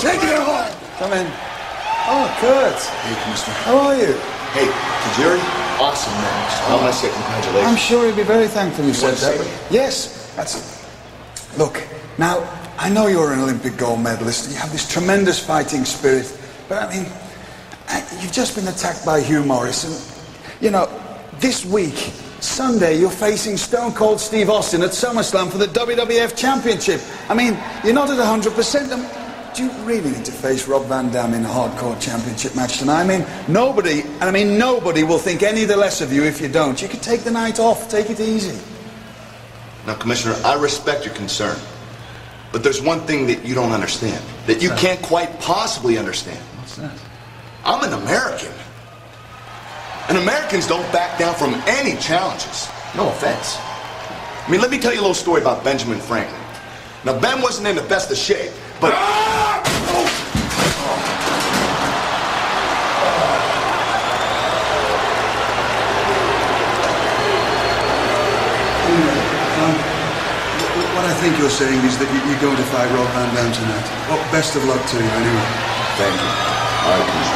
take it home. Come in. Oh, Kurt. Hey, Commissioner. How are you? Hey, Tajiri, awesome match. I want to say congratulations. I'm sure he'd be very thankful you said that. Yes, that's. it. Look, now I know you're an Olympic gold medalist. You have this tremendous fighting spirit, but I mean, you've just been attacked by Hugh Morrus, and you know, this week, Sunday, you're facing Stone Cold Steve Austin at SummerSlam for the WWF Championship. I mean, you're not at 100. Do you really need to face Rob Van Dam in a hardcore championship match tonight? I mean, nobody, and I mean nobody will think any the less of you if you don't. You could take the night off, take it easy. Now, Commissioner, I respect your concern. But there's one thing that you don't understand, that you can't quite possibly understand. What's that? I'm an American. And Americans don't back down from any challenges. No offense. I mean, let me tell you a little story about Benjamin Franklin. Now, Ben wasn't in the best of shape, but. Um, wh- what I think you're saying is that you- you're going to fight Rob Van Dam tonight. Well, best of luck to you anyway. Thank you. All right, Commissioner.